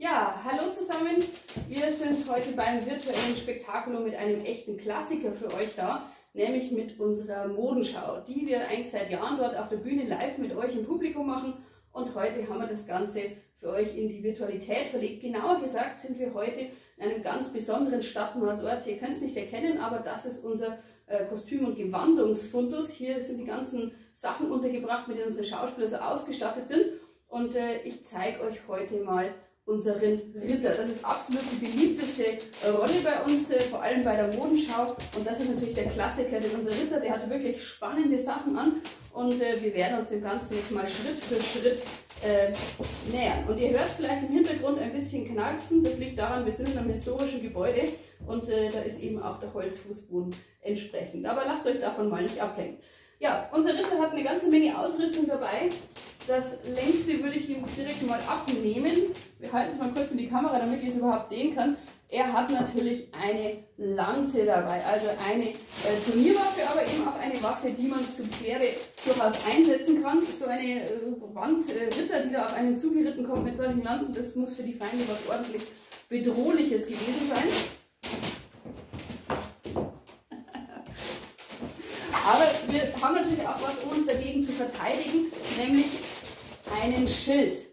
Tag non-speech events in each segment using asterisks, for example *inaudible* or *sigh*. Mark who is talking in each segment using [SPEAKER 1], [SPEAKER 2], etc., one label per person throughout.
[SPEAKER 1] Ja, hallo zusammen. Wir sind heute beim virtuellen Spektakulo mit einem echten Klassiker für euch da, nämlich mit unserer Modenschau, die wir eigentlich seit Jahren dort auf der Bühne live mit euch im Publikum machen. Und heute haben wir das Ganze für euch in die Virtualität verlegt. Genauer gesagt sind wir heute in einem ganz besonderen Stadtmaßort. Ihr könnt es nicht erkennen, aber das ist unser äh, Kostüm- und Gewandungsfundus. Hier sind die ganzen Sachen untergebracht, mit denen unsere Schauspieler so ausgestattet sind. Und äh, ich zeige euch heute mal unseren Ritter. Das ist absolut die beliebteste Rolle bei uns, äh, vor allem bei der Modenschau. Und das ist natürlich der Klassiker, denn unser Ritter, der hat wirklich spannende Sachen an. Und äh, wir werden uns dem Ganzen jetzt mal Schritt für Schritt äh, nähern. Und ihr hört vielleicht im Hintergrund ein bisschen knarzen. Das liegt daran, wir sind in einem historischen Gebäude und äh, da ist eben auch der Holzfußboden entsprechend. Aber lasst euch davon mal nicht abhängen. Ja, unser Ritter hat eine ganze Menge Ausrüstung dabei. Das längste würde ich ihm direkt mal abnehmen. Wir halten es mal kurz in die Kamera, damit ihr es überhaupt sehen kann. Er hat natürlich eine Lanze dabei, also eine äh, Turnierwaffe, aber eben auch eine Waffe, die man zu Pferde durchaus einsetzen kann. So eine äh, Wandritter, äh, die da auf einen zugeritten kommt mit solchen Lanzen, das muss für die Feinde was ordentlich Bedrohliches gewesen sein. Aber wir haben natürlich auch was, um uns dagegen zu verteidigen, nämlich einen Schild.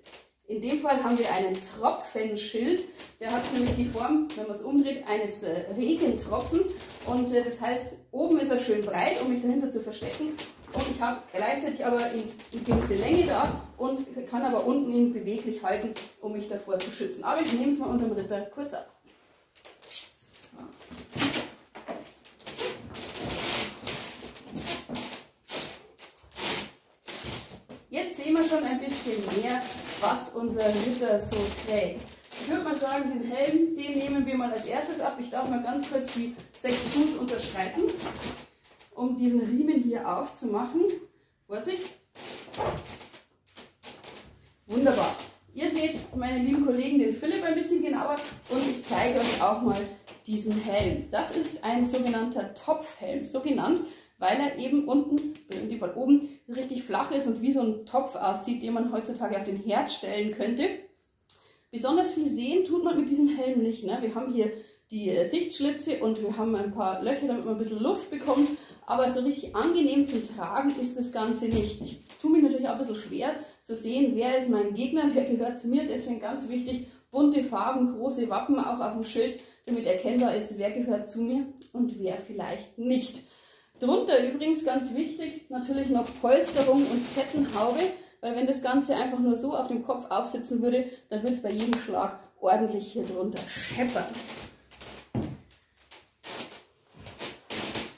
[SPEAKER 1] In dem Fall haben wir einen Tropfenschild. Der hat nämlich die Form, wenn man es umdreht, eines äh, Regentropfens. Und äh, das heißt, oben ist er schön breit, um mich dahinter zu verstecken. Und ich habe gleichzeitig aber eine gewisse Länge da und kann aber unten ihn beweglich halten, um mich davor zu schützen. Aber ich nehme es mal unserem Ritter kurz ab. Jetzt sehen wir schon ein bisschen mehr, was unser Ritter so trägt. Ich würde mal sagen, den Helm, den nehmen wir mal als erstes ab. Ich darf mal ganz kurz die 6 Fuß unterschreiten, um diesen Riemen hier aufzumachen. Vorsicht! Wunderbar. Ihr seht meine lieben Kollegen den Philipp ein bisschen genauer und ich zeige euch auch mal diesen Helm. Das ist ein sogenannter Topfhelm, so genannt, weil er eben unten, in dem Fall oben, richtig flach ist und wie so ein Topf aussieht, den man heutzutage auf den Herd stellen könnte. Besonders viel sehen tut man mit diesem Helm nicht. Ne? Wir haben hier die äh, Sichtschlitze und wir haben ein paar Löcher, damit man ein bisschen Luft bekommt. Aber so richtig angenehm zum Tragen ist das Ganze nicht. Ich tue mich natürlich auch ein bisschen schwer zu sehen, wer ist mein Gegner, wer gehört zu mir. Deswegen ganz wichtig, bunte Farben, große Wappen auch auf dem Schild, damit erkennbar ist, wer gehört zu mir und wer vielleicht nicht. Drunter übrigens ganz wichtig natürlich noch Polsterung und Kettenhaube, weil wenn das Ganze einfach nur so auf dem Kopf aufsitzen würde, dann würde es bei jedem Schlag ordentlich hier drunter scheppern.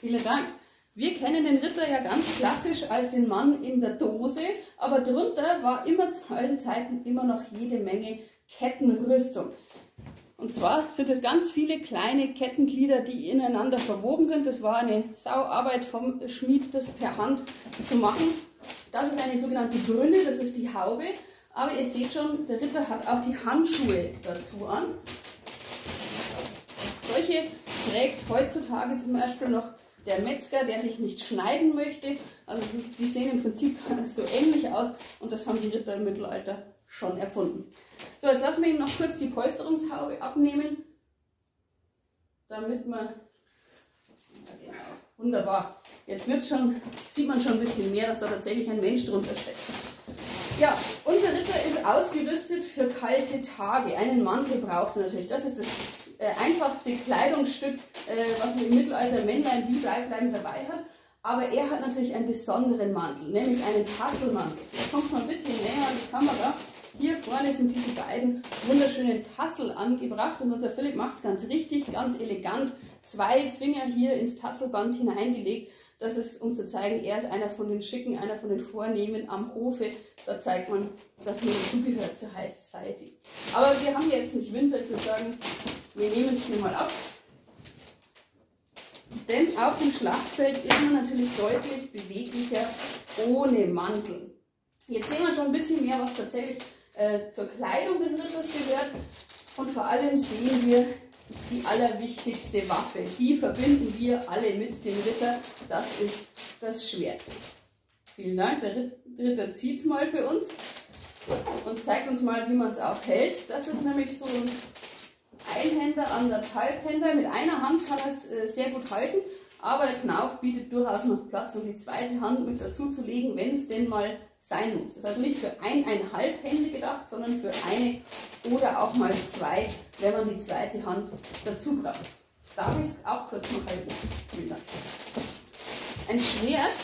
[SPEAKER 1] Vielen Dank. Wir kennen den Ritter ja ganz klassisch als den Mann in der Dose, aber drunter war immer zu allen Zeiten immer noch jede Menge Kettenrüstung. Und zwar sind es ganz viele kleine Kettenglieder, die ineinander verwoben sind. Das war eine Sauarbeit vom Schmied, das per Hand zu machen. Das ist eine sogenannte Brünne, das ist die Haube. Aber ihr seht schon, der Ritter hat auch die Handschuhe dazu an. Solche trägt heutzutage zum Beispiel noch der Metzger, der sich nicht schneiden möchte. Also die sehen im Prinzip *laughs* so ähnlich aus und das haben die Ritter im Mittelalter schon erfunden. So, jetzt lassen wir ihn noch kurz die Polsterungshaube abnehmen, damit man, ja, genau, wunderbar, jetzt wird's schon, sieht man schon ein bisschen mehr, dass da tatsächlich ein Mensch drunter steckt. Ja, unser Ritter ist ausgerüstet für kalte Tage. Einen Mantel braucht er natürlich. Das ist das äh, einfachste Kleidungsstück, äh, was man im Mittelalter Männlein wie Weiblein dabei hat. Aber er hat natürlich einen besonderen Mantel, nämlich einen Tasselmantel. Jetzt kommt mal ein bisschen näher an die Kamera. Hier vorne sind diese beiden wunderschönen Tassel angebracht und unser Philipp macht es ganz richtig, ganz elegant. Zwei Finger hier ins Tasselband hineingelegt. Das ist, um zu zeigen, er ist einer von den Schicken, einer von den Vornehmen am Hofe. Da zeigt man, dass man dazugehört zur High Society. Aber wir haben jetzt nicht Winter, ich würde sagen, wir nehmen es hier mal ab. Denn auf dem Schlachtfeld ist man natürlich deutlich beweglicher ohne Mantel. Jetzt sehen wir schon ein bisschen mehr, was tatsächlich äh, zur Kleidung des Ritters gehört. Und vor allem sehen wir die allerwichtigste Waffe. Die verbinden wir alle mit dem Ritter. Das ist das Schwert. Vielen Dank. Der Ritter zieht es mal für uns. und zeigt uns mal, wie man es auch hält. Das ist nämlich so ein Einhänder, anderthalb Händer. Mit einer Hand kann er es äh, sehr gut halten, aber der Knauf bietet durchaus noch Platz, um die zweite Hand mit dazu zu legen, wenn es denn mal sein muss. Das ist also nicht für eineinhalb Hände gedacht, sondern für eine oder auch mal zwei, wenn man die zweite Hand dazu braucht. Darf ich es auch kurz noch halten? Ein Schwert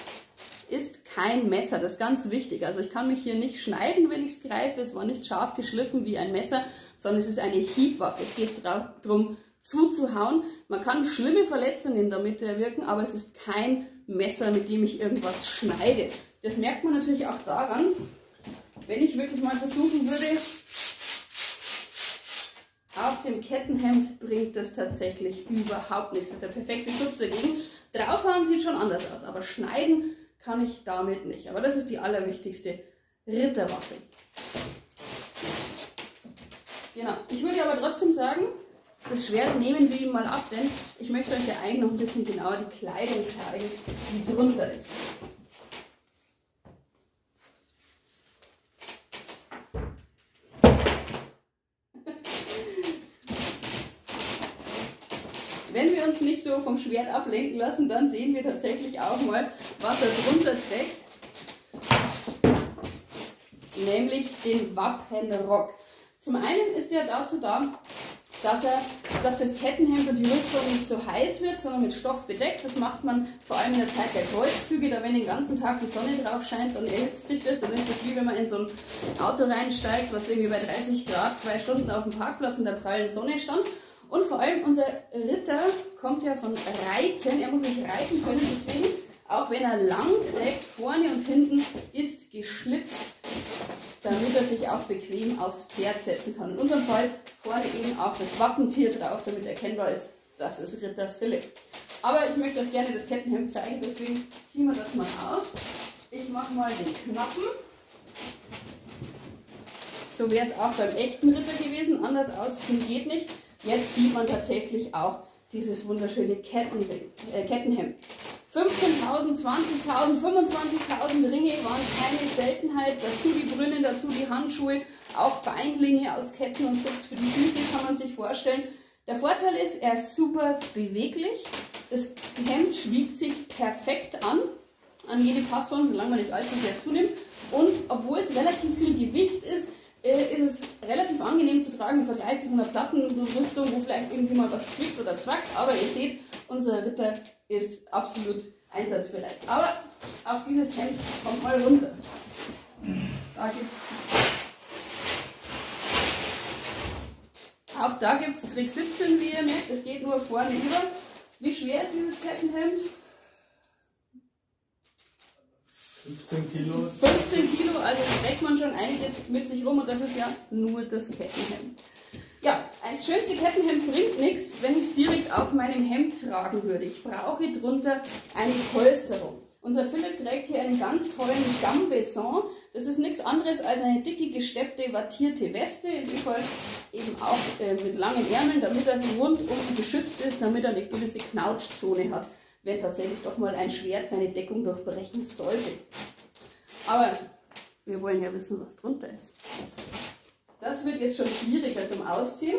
[SPEAKER 1] ist kein Messer, das ist ganz wichtig. Also ich kann mich hier nicht schneiden, wenn ich es greife. Es war nicht scharf geschliffen wie ein Messer, sondern es ist eine Hiebwaffe. Es geht darum, zuzuhauen. Man kann schlimme Verletzungen damit erwirken, aber es ist kein Messer, mit dem ich irgendwas schneide. Das merkt man natürlich auch daran, wenn ich wirklich mal versuchen würde, auf dem Kettenhemd bringt das tatsächlich überhaupt nichts. Das ist der perfekte Schutz dagegen. Draufhauen sieht schon anders aus, aber schneiden kann ich damit nicht. Aber das ist die allerwichtigste Ritterwaffe. Genau. Ich würde aber trotzdem sagen, das Schwert nehmen wir ihm mal ab, denn ich möchte euch ja eigentlich noch ein bisschen genauer die Kleidung zeigen, die drunter ist. Wenn wir uns nicht so vom Schwert ablenken lassen, dann sehen wir tatsächlich auch mal, was er drunter steckt. Nämlich den Wappenrock. Zum einen ist er dazu da, dass, er, dass das Kettenhemd und die Rüstung nicht so heiß wird, sondern mit Stoff bedeckt. Das macht man vor allem in der Zeit der Kreuzzüge, da wenn den ganzen Tag die Sonne drauf scheint, dann erhitzt sich das. Dann ist das wie wenn man in so ein Auto reinsteigt, was irgendwie bei 30 Grad zwei Stunden auf dem Parkplatz in der prallen Sonne stand. Und vor allem unser Ritter kommt ja von Reiten. Er muss nicht reiten können, deswegen, auch wenn er lang trägt, vorne und hinten ist geschlitzt, damit er sich auch bequem aufs Pferd setzen kann. In unserem Fall vorne eben auch das Wappentier drauf, damit erkennbar ist, das ist Ritter Philipp. Aber ich möchte euch gerne das Kettenhemd zeigen, deswegen ziehen wir das mal aus. Ich mache mal den Knappen. So wäre es auch beim echten Ritter gewesen. Anders ausziehen geht nicht. Jetzt sieht man tatsächlich auch dieses wunderschöne Kettenring, äh, Kettenhemd. 15.000, 20.000, 25.000 Ringe waren keine Seltenheit. Dazu die Brünnen, dazu die Handschuhe, auch Beinlinge aus Ketten und Schutz für die Füße kann man sich vorstellen. Der Vorteil ist, er ist super beweglich. Das Hemd schmiegt sich perfekt an, an jede Passform, solange man nicht allzu sehr zunimmt. Und obwohl es relativ viel Gewicht ist, äh, ist es relativ angenehm zu tragen im Vergleich zu so einer Plattenrüstung, wo vielleicht irgendwie mal was zwickt oder zwackt. Aber ihr seht, unser Ritter ist absolut einsatzbereit. Aber auch dieses Hemd kommt mal runter. Da auch da gibt es Trick 17, wie ihr merkt. Es geht nur vorne über. Wie schwer ist dieses Kettenhemd?
[SPEAKER 2] 15 Kilo.
[SPEAKER 1] 15 Kilo, also trägt man schon einiges mit sich rum und das ist ja nur das Kettenhemd. Ja, ein schönste Kettenhemd bringt nichts, wenn ich es direkt auf meinem Hemd tragen würde. Ich brauche drunter eine Polsterung. Unser Philipp trägt hier einen ganz tollen Gambeson. Das ist nichts anderes als eine dicke, gesteppte, wattierte Weste, in dem Fall eben auch äh, mit langen Ärmeln, damit er rundum geschützt ist, damit er eine gewisse Knautschzone hat wenn tatsächlich doch mal ein Schwert seine Deckung durchbrechen sollte. Aber wir wollen ja wissen, was drunter ist. Das wird jetzt schon schwieriger zum Ausziehen.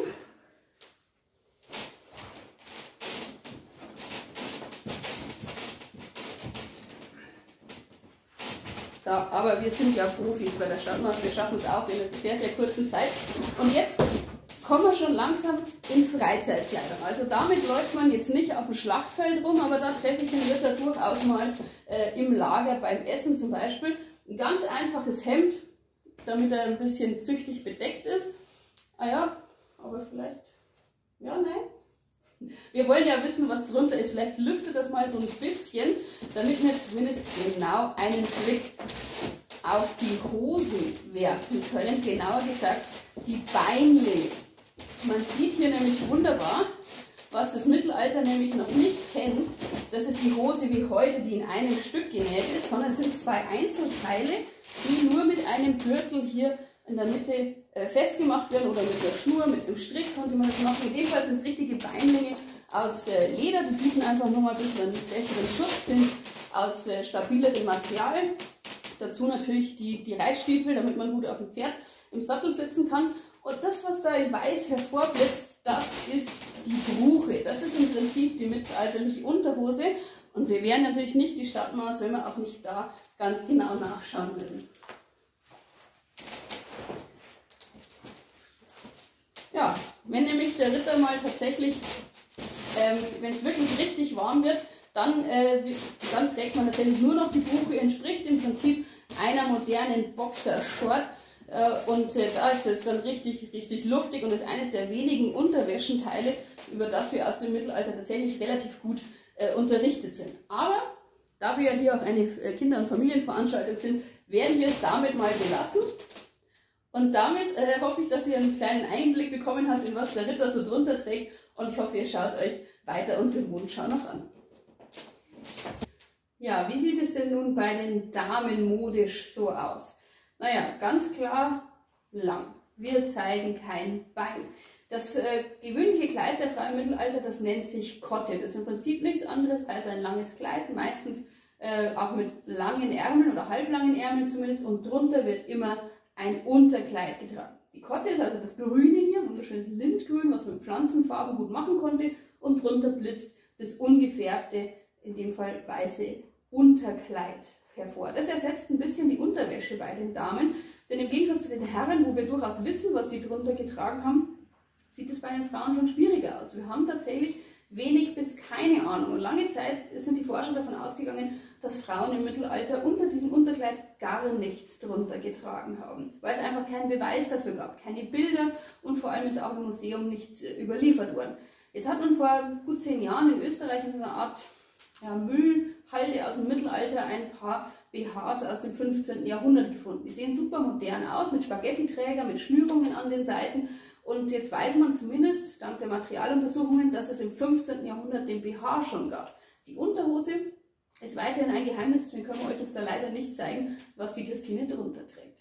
[SPEAKER 1] So, aber wir sind ja Profis bei der Stadtmaus, wir schaffen es auch in einer sehr, sehr kurzen Zeit. Und jetzt kommen wir schon langsam in Freizeitkleidung. Also damit läuft man jetzt nicht auf dem Schlachtfeld rum, aber da treffe ich den Ritter durchaus mal äh, im Lager beim Essen zum Beispiel. Ein ganz einfaches Hemd, damit er ein bisschen züchtig bedeckt ist. Ah ja, aber vielleicht, ja, nein. Wir wollen ja wissen, was drunter ist. Vielleicht lüftet das mal so ein bisschen, damit wir zumindest genau einen Blick auf die Hosen werfen können. Genauer gesagt, die Beinlinge. Man sieht hier nämlich wunderbar, was das Mittelalter nämlich noch nicht kennt. Das ist die Hose wie heute, die in einem Stück genäht ist, sondern es sind zwei Einzelteile, die nur mit einem Gürtel hier in der Mitte äh, festgemacht werden oder mit der Schnur, mit einem Strick konnte man das machen. In dem Fall sind es richtige Beinlinge aus äh, Leder, die bieten einfach nochmal ein bisschen einen besseren Schutz, sind aus äh, stabilerem Material Dazu natürlich die, die Reitstiefel, damit man gut auf dem Pferd im Sattel sitzen kann. Und das, was da in weiß hervorblitzt, das ist die Bruche. Das ist im Prinzip die mittelalterliche Unterhose. Und wir wären natürlich nicht die Stadtmaus, wenn wir auch nicht da ganz genau nachschauen würden. Ja, wenn nämlich der Ritter mal tatsächlich, ähm, wenn es wirklich richtig warm wird, dann, äh, dann trägt man tatsächlich nur noch die Buche, entspricht im Prinzip einer modernen Boxershort. Äh, und äh, da ist es dann richtig, richtig luftig und ist eines der wenigen Unterwäschenteile, über das wir aus dem Mittelalter tatsächlich relativ gut äh, unterrichtet sind. Aber da wir ja hier auch eine Kinder- und Familienveranstaltung sind, werden wir es damit mal belassen. Und damit äh, hoffe ich, dass ihr einen kleinen Einblick bekommen habt, in was der Ritter so drunter trägt. Und ich hoffe, ihr schaut euch weiter unsere Mondschau noch an. Ja, wie sieht es denn nun bei den Damen modisch so aus? Naja, ganz klar lang. Wir zeigen kein Bein. Das äh, gewöhnliche Kleid der Frau im Mittelalter, das nennt sich Kotte. Das ist im Prinzip nichts anderes als ein langes Kleid, meistens äh, auch mit langen Ärmeln oder halblangen Ärmeln zumindest. Und drunter wird immer ein Unterkleid getragen. Die Kotte ist also das Grüne hier, wunderschönes Lindgrün, was man mit Pflanzenfarben gut machen konnte. Und drunter blitzt das ungefärbte, in dem Fall weiße Unterkleid hervor. Das ersetzt ein bisschen die Unterwäsche bei den Damen, denn im Gegensatz zu den Herren, wo wir durchaus wissen, was sie drunter getragen haben, sieht es bei den Frauen schon schwieriger aus. Wir haben tatsächlich wenig bis keine Ahnung. Und lange Zeit sind die Forscher davon ausgegangen, dass Frauen im Mittelalter unter diesem Unterkleid gar nichts drunter getragen haben, weil es einfach keinen Beweis dafür gab, keine Bilder und vor allem ist auch im Museum nichts äh, überliefert worden. Jetzt hat man vor gut zehn Jahren in Österreich in so einer Art ja, Müllhalde aus dem Mittelalter ein paar BHs aus dem 15. Jahrhundert gefunden. Die sehen super modern aus, mit Spaghettiträger, mit Schnürungen an den Seiten. Und jetzt weiß man zumindest, dank der Materialuntersuchungen, dass es im 15. Jahrhundert den BH schon gab. Die Unterhose ist weiterhin ein Geheimnis, deswegen können wir euch jetzt da leider nicht zeigen, was die Christine drunter trägt.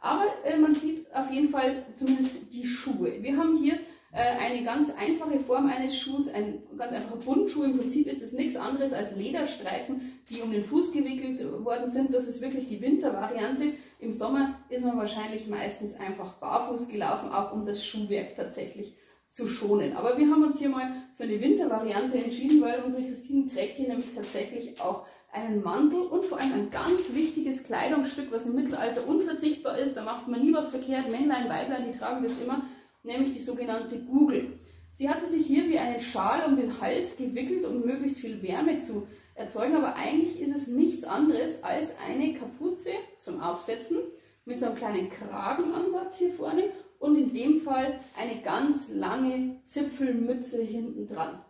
[SPEAKER 1] Aber äh, man sieht auf jeden Fall zumindest die Schuhe. Wir haben hier eine ganz einfache Form eines Schuhs, ein ganz einfacher Buntschuh. Im Prinzip ist es nichts anderes als Lederstreifen, die um den Fuß gewickelt worden sind. Das ist wirklich die Wintervariante. Im Sommer ist man wahrscheinlich meistens einfach barfuß gelaufen, auch um das Schuhwerk tatsächlich zu schonen. Aber wir haben uns hier mal für eine Wintervariante entschieden, weil unsere Christine trägt hier nämlich tatsächlich auch einen Mantel und vor allem ein ganz wichtiges Kleidungsstück, was im Mittelalter unverzichtbar ist. Da macht man nie was verkehrt. Männlein, Weiblein, die tragen das immer nämlich die sogenannte Google. Sie hatte sich hier wie einen Schal um den Hals gewickelt, um möglichst viel Wärme zu erzeugen, aber eigentlich ist es nichts anderes als eine Kapuze zum Aufsetzen mit so einem kleinen Kragenansatz hier vorne und in dem Fall eine ganz lange Zipfelmütze hinten dran.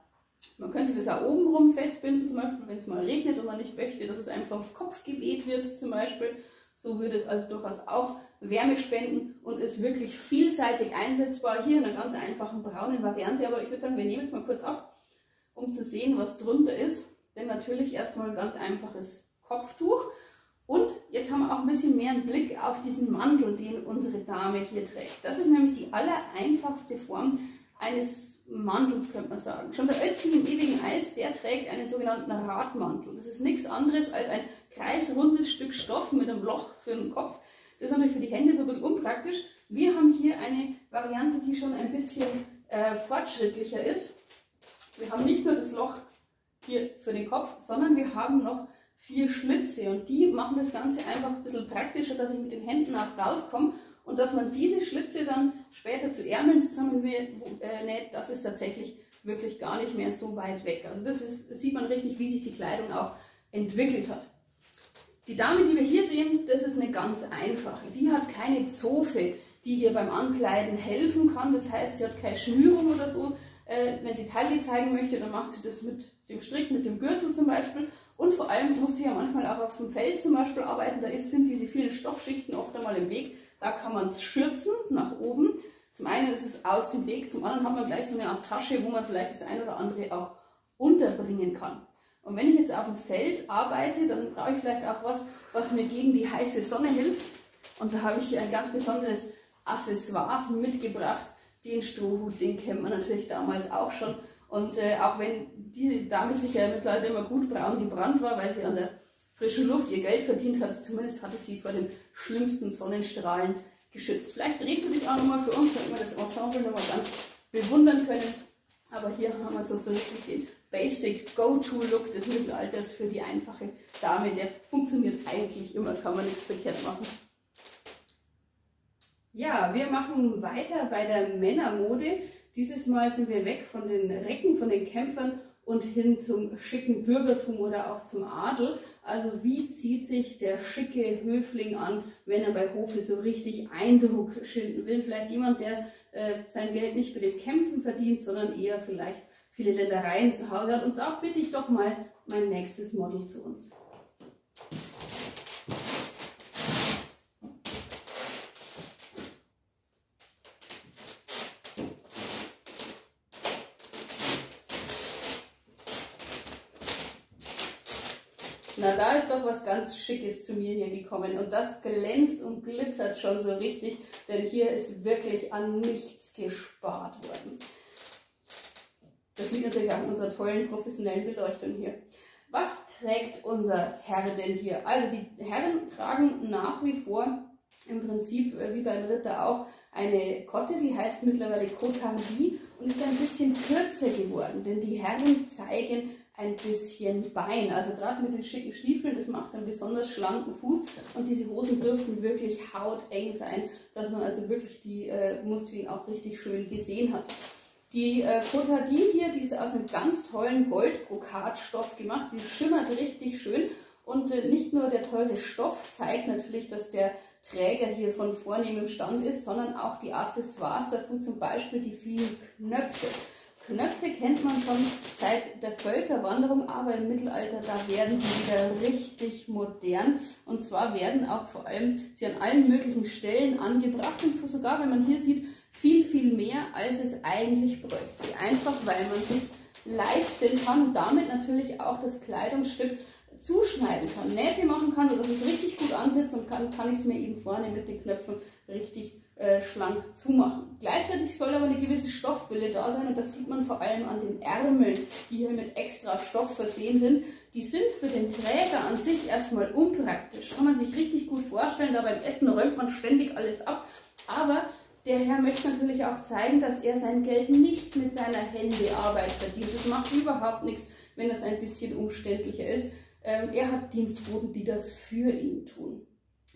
[SPEAKER 1] Man könnte das auch obenrum festbinden, zum Beispiel wenn es mal regnet und man nicht möchte, dass es einem vom Kopf geweht wird zum Beispiel. So würde es also durchaus auch Wärme spenden und ist wirklich vielseitig einsetzbar. Hier in einer ganz einfachen braunen Variante, aber ich würde sagen, wir nehmen es mal kurz ab, um zu sehen, was drunter ist. Denn natürlich erstmal ein ganz einfaches Kopftuch. Und jetzt haben wir auch ein bisschen mehr einen Blick auf diesen Mantel, den unsere Dame hier trägt. Das ist nämlich die allereinfachste Form eines Mantels, könnte man sagen. Schon der Ötzi im ewigen Eis, der trägt einen sogenannten Radmantel. Das ist nichts anderes als ein kreisrundes Stück Stoff mit einem Loch für den Kopf, das ist natürlich für die Hände so ein bisschen unpraktisch. Wir haben hier eine Variante, die schon ein bisschen äh, fortschrittlicher ist. Wir haben nicht nur das Loch hier für den Kopf, sondern wir haben noch vier Schlitze und die machen das Ganze einfach ein bisschen praktischer, dass ich mit den Händen auch rauskomme und dass man diese Schlitze dann später zu Ärmeln zusammennäht, äh, das ist tatsächlich wirklich gar nicht mehr so weit weg. Also das, ist, das sieht man richtig, wie sich die Kleidung auch entwickelt hat. Die Dame, die wir hier sehen, das ist eine ganz einfache. Die hat keine Zofe, die ihr beim Ankleiden helfen kann. Das heißt, sie hat keine Schnürung oder so. Äh, wenn sie Taille zeigen möchte, dann macht sie das mit dem Strick, mit dem Gürtel zum Beispiel. Und vor allem muss sie ja manchmal auch auf dem Feld zum Beispiel arbeiten. Da sind diese vielen Stoffschichten oft einmal im Weg. Da kann man es schürzen nach oben. Zum einen ist es aus dem Weg, zum anderen hat man gleich so eine Art Tasche, wo man vielleicht das ein oder andere auch unterbringen kann. Und wenn ich jetzt auf dem Feld arbeite, dann brauche ich vielleicht auch was, was mir gegen die heiße Sonne hilft. Und da habe ich hier ein ganz besonderes Accessoire mitgebracht. Den Strohhut, den kennt man natürlich damals auch schon. Und äh, auch wenn diese Dame sicher mittlerweile immer gut braun gebrannt war, weil sie an der frischen Luft ihr Geld verdient hat. Zumindest hatte sie vor den schlimmsten Sonnenstrahlen geschützt. Vielleicht drehst du dich auch nochmal für uns, damit wir das Ensemble nochmal ganz bewundern können. Aber hier haben wir sozusagen den Basic Go-To-Look des Mittelalters für die einfache Dame. Der funktioniert eigentlich immer, kann man nichts verkehrt machen. Ja, wir machen weiter bei der Männermode. Dieses Mal sind wir weg von den Recken, von den Kämpfern und hin zum schicken Bürgertum oder auch zum Adel. Also wie zieht sich der schicke Höfling an, wenn er bei Hofe so richtig Eindruck schinden will? Vielleicht jemand, der äh, sein Geld nicht mit dem Kämpfen verdient, sondern eher vielleicht viele Ländereien zu Hause hat. Und da bitte ich doch mal mein nächstes Model zu uns. Na, da ist doch was ganz Schickes zu mir hier gekommen. Und das glänzt und glitzert schon so richtig, denn hier ist wirklich an nichts gespart worden. Das liegt natürlich auch an unserer tollen professionellen Beleuchtung hier. Was trägt unser Herr denn hier? Also die Herren tragen nach wie vor im Prinzip äh, wie beim Ritter auch eine Kotte, die heißt mittlerweile Cotardi und ist ein bisschen kürzer geworden, denn die Herren zeigen ein bisschen Bein. Also gerade mit den schicken Stiefeln, das macht einen besonders schlanken Fuß und diese Hosen dürften wirklich hauteng sein, dass man also wirklich die äh, Muskeln auch richtig schön gesehen hat. Die äh, Cotardin hier, die ist aus einem ganz tollen Goldbrokatstoff gemacht, die schimmert richtig schön und äh, nicht nur der teure Stoff zeigt natürlich, dass der Träger hier von vornehmem Stand ist, sondern auch die Accessoires dazu, zum Beispiel die vielen Knöpfe. Knöpfe kennt man schon seit der Völkerwanderung, aber im Mittelalter, da werden sie wieder richtig modern. Und zwar werden auch vor allem sie an allen möglichen Stellen angebracht und sogar, wenn man hier sieht, viel, viel mehr, als es eigentlich bräuchte. Einfach, weil man es leisten kann und damit natürlich auch das Kleidungsstück zuschneiden kann, Nähte machen kann, sodass es richtig gut ansetzt und kann, kann ich es mir eben vorne mit den Knöpfen richtig äh, schlank zumachen. Gleichzeitig soll aber eine gewisse Stofffülle da sein und das sieht man vor allem an den Ärmeln, die hier mit extra Stoff versehen sind. Die sind für den Träger an sich erstmal unpraktisch. Kann man sich richtig gut vorstellen, da beim Essen räumt man ständig alles ab. Aber der Herr möchte natürlich auch zeigen, dass er sein Geld nicht mit seiner Hände Arbeit verdient. Das macht überhaupt nichts, wenn das ein bisschen umständlicher ist. Ähm, er hat Dienstboten, die das für ihn tun.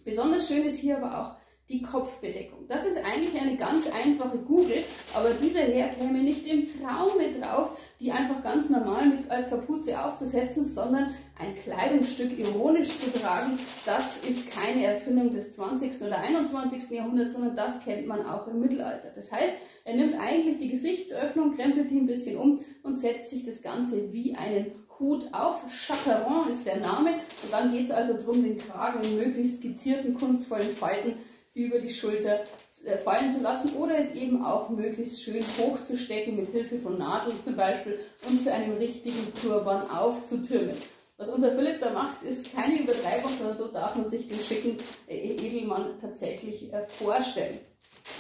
[SPEAKER 1] Besonders schön ist hier aber auch die Kopfbedeckung. Das ist eigentlich eine ganz einfache Kugel, aber dieser Herr käme nicht im Traume drauf, die einfach ganz normal mit als Kapuze aufzusetzen, sondern ein Kleidungsstück ironisch zu tragen. Das ist keine Erfindung des 20. oder 21. Jahrhunderts, sondern das kennt man auch im Mittelalter. Das heißt, er nimmt eigentlich die Gesichtsöffnung, krempelt die ein bisschen um und setzt sich das Ganze wie einen Hut auf. Chaperon ist der Name. Und dann geht es also darum, den Kragen in möglichst skizzierten, kunstvollen Falten über die Schulter äh, fallen zu lassen oder es eben auch möglichst schön hochzustecken mit Hilfe von Nadeln zum Beispiel und zu einem richtigen Turban aufzutürmen. Was unser Philipp da macht, ist keine Übertreibung, sondern so darf man sich den schicken äh, Edelmann tatsächlich äh, vorstellen.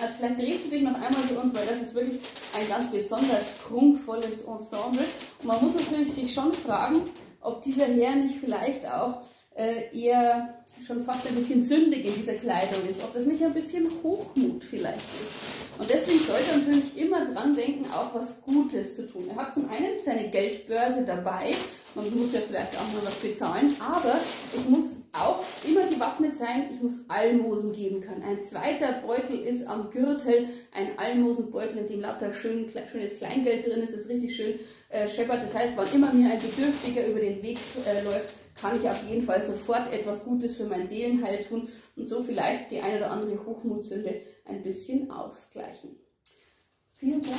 [SPEAKER 1] Also vielleicht drehst du dich noch einmal zu uns, weil das ist wirklich ein ganz besonders prunkvolles Ensemble. Und man muss natürlich sich schon fragen, ob dieser Herr nicht vielleicht auch äh, eher schon fast ein bisschen sündig in dieser Kleidung ist, ob das nicht ein bisschen Hochmut vielleicht ist. Und deswegen sollte er natürlich immer dran denken, auch was Gutes zu tun. Er hat zum einen seine Geldbörse dabei, man muss ja vielleicht auch mal was bezahlen, aber ich muss auch immer gewappnet sein, ich muss Almosen geben können. Ein zweiter Beutel ist am Gürtel, ein Almosenbeutel, in dem lauter schön, schönes Kleingeld drin ist, das richtig schön äh, scheppert. Das heißt, wann immer mir ein Bedürftiger über den Weg äh, läuft, kann ich auf jeden Fall sofort etwas Gutes für mein Seelenheil tun und so vielleicht die eine oder andere Hochmutsünde ein bisschen ausgleichen. Vielen Dank.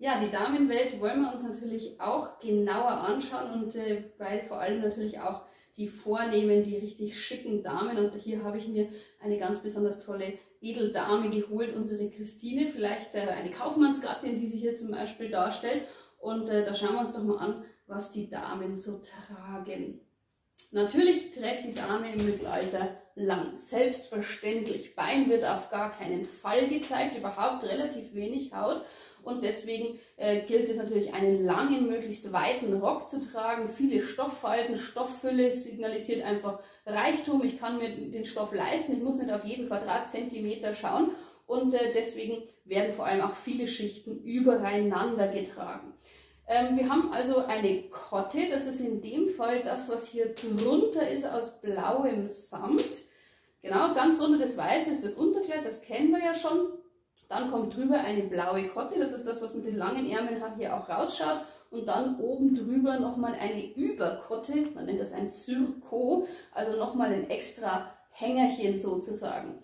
[SPEAKER 1] Ja, die Damenwelt wollen wir uns natürlich auch genauer anschauen und äh, bei vor allem natürlich auch die vornehmen, die richtig schicken Damen. Und hier habe ich mir eine ganz besonders tolle Edeldame geholt, unsere Christine, vielleicht äh, eine Kaufmannsgattin, die sich hier zum Beispiel darstellt. Und äh, da schauen wir uns doch mal an, was die Damen so tragen. Natürlich trägt die Dame im Mittelalter lang. Selbstverständlich. Bein wird auf gar keinen Fall gezeigt, überhaupt relativ wenig Haut. Und deswegen äh, gilt es natürlich, einen langen, möglichst weiten Rock zu tragen. Viele Stofffalten, Stofffülle signalisiert einfach Reichtum. Ich kann mir den Stoff leisten. Ich muss nicht auf jeden Quadratzentimeter schauen. Und äh, deswegen werden vor allem auch viele Schichten übereinander getragen. Ähm, wir haben also eine Kotte, das ist in dem Fall das, was hier drunter ist aus blauem Samt. Genau, ganz drunter das Weiße ist das Unterkleid, das kennen wir ja schon. Dann kommt drüber eine blaue Kotte, das ist das, was mit den langen Ärmeln hier auch rausschaut. Und dann oben drüber nochmal eine Überkotte, man nennt das ein Surco, also nochmal ein extra Hängerchen sozusagen.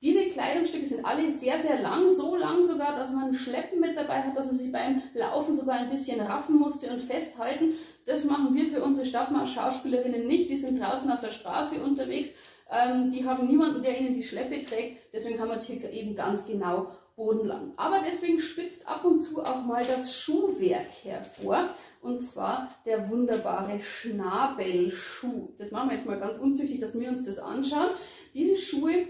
[SPEAKER 1] Diese Kleidungsstücke sind alle sehr, sehr lang, so lang sogar, dass man Schleppen mit dabei hat, dass man sich beim Laufen sogar ein bisschen raffen musste und festhalten. Das machen wir für unsere Stadtmarsch-Schauspielerinnen nicht. Die sind draußen auf der Straße unterwegs. Ähm, die haben niemanden, der ihnen die Schleppe trägt. Deswegen kann man es hier eben ganz genau bodenlang. Aber deswegen spitzt ab und zu auch mal das Schuhwerk hervor. Und zwar der wunderbare Schnabelschuh. Das machen wir jetzt mal ganz unzüchtig, dass wir uns das anschauen. Diese Schuhe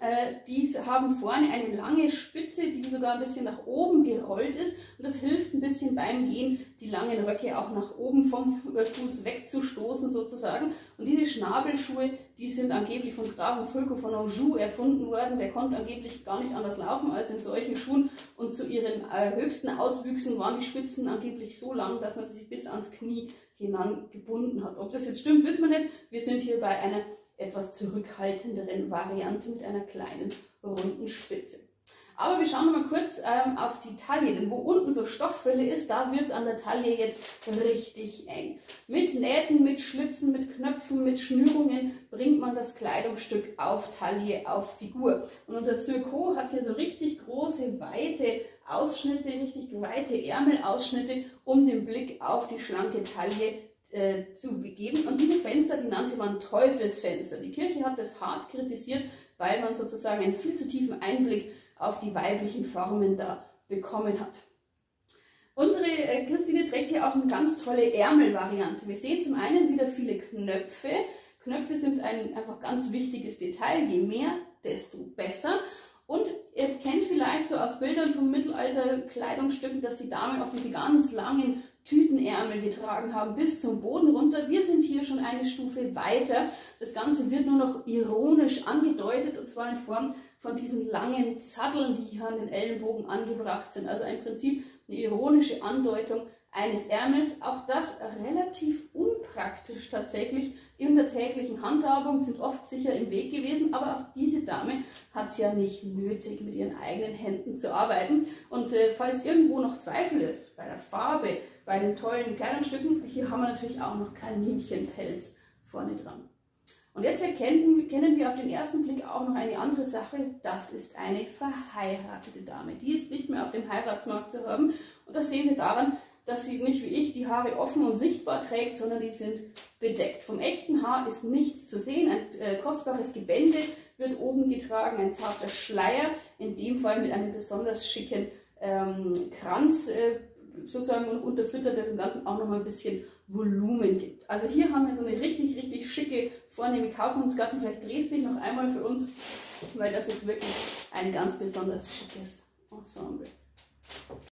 [SPEAKER 1] äh, die haben vorne eine lange Spitze, die sogar ein bisschen nach oben gerollt ist. Und das hilft ein bisschen beim Gehen, die langen Röcke auch nach oben vom Fuß wegzustoßen sozusagen. Und diese Schnabelschuhe, die sind angeblich von Grafen Fulco von Anjou erfunden worden. Der konnte angeblich gar nicht anders laufen als in solchen Schuhen. Und zu ihren äh, höchsten Auswüchsen waren die Spitzen angeblich so lang, dass man sich bis ans Knie hinan gebunden hat. Ob das jetzt stimmt, wissen wir nicht. Wir sind hier bei einer etwas zurückhaltenderen Variante mit einer kleinen runden Spitze. Aber wir schauen mal kurz ähm, auf die Taille, denn wo unten so Stofffülle ist, da wird es an der Taille jetzt richtig eng. Mit Nähten, mit Schlitzen, mit Knöpfen, mit Schnürungen bringt man das Kleidungsstück auf Taille, auf Figur. Und unser Surco hat hier so richtig große, weite Ausschnitte, richtig weite Ärmelausschnitte, um den Blick auf die schlanke Taille äh, zu geben. Und diese Fenster, die nannte man Teufelsfenster. Die Kirche hat das hart kritisiert, weil man sozusagen einen viel zu tiefen Einblick auf die weiblichen Formen da bekommen hat. Unsere äh, Christine trägt hier auch eine ganz tolle Ärmelvariante. Wir sehen zum einen wieder viele Knöpfe. Knöpfe sind ein einfach ganz wichtiges Detail. Je mehr, desto besser. Und ihr kennt vielleicht so aus Bildern vom Mittelalter Kleidungsstücken, dass die Damen auf diese ganz langen Tütenärmel getragen haben bis zum Boden runter. Wir sind hier schon eine Stufe weiter. Das Ganze wird nur noch ironisch angedeutet und zwar in Form von diesen langen Zaddeln, die hier an den Ellenbogen angebracht sind. Also im Prinzip eine ironische Andeutung eines Ärmels. Auch das relativ unpraktisch tatsächlich in der täglichen Handhabung, sind oft sicher im Weg gewesen, aber auch diese Dame hat es ja nicht nötig, mit ihren eigenen Händen zu arbeiten. Und äh, falls irgendwo noch Zweifel ist bei der Farbe, bei den tollen Kleidungsstücken, hier haben wir natürlich auch noch Kaninchenpelz vorne dran. Und jetzt erkennen, kennen wir auf den ersten Blick auch noch eine andere Sache. Das ist eine verheiratete Dame. Die ist nicht mehr auf dem Heiratsmarkt zu haben. Und das sehen wir daran, dass sie nicht wie ich die Haare offen und sichtbar trägt, sondern die sind bedeckt. Vom echten Haar ist nichts zu sehen. Ein äh, kostbares Gebände wird oben getragen, ein zarter Schleier, in dem Fall mit einem besonders schicken ähm, Kranz äh, sozusagen unterfüttert, der dem Ganzen auch nochmal ein bisschen Volumen gibt. Also hier haben wir so eine richtig, richtig schicke, vornehme Kaufmannsgattin. Vielleicht drehst du dich noch einmal für uns, weil das ist wirklich ein ganz besonders schickes Ensemble.